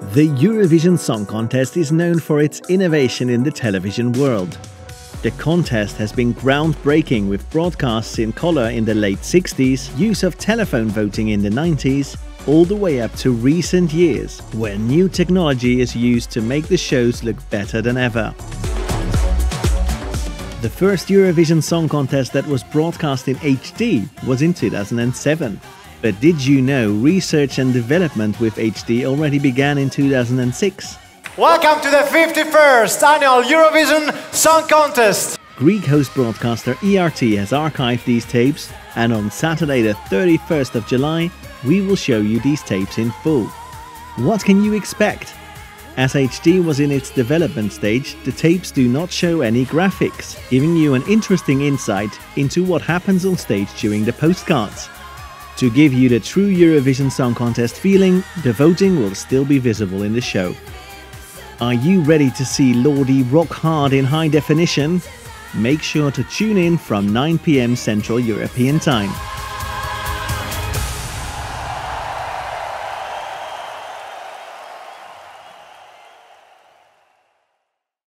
The Eurovision Song Contest is known for its innovation in the television world. The contest has been groundbreaking with broadcasts in color in the late 60s, use of telephone voting in the 90s, all the way up to recent years, where new technology is used to make the shows look better than ever. The first Eurovision Song Contest that was broadcast in HD was in 2007. But did you know research and development with HD already began in 2006? Welcome to the 51st annual Eurovision Song Contest! Greek host broadcaster ERT has archived these tapes, and on Saturday, the 31st of July, we will show you these tapes in full. What can you expect? As HD was in its development stage, the tapes do not show any graphics, giving you an interesting insight into what happens on stage during the postcards. To give you the true Eurovision Song Contest feeling, the voting will still be visible in the show. Are you ready to see Lordi rock hard in high definition? Make sure to tune in from 9pm Central European Time.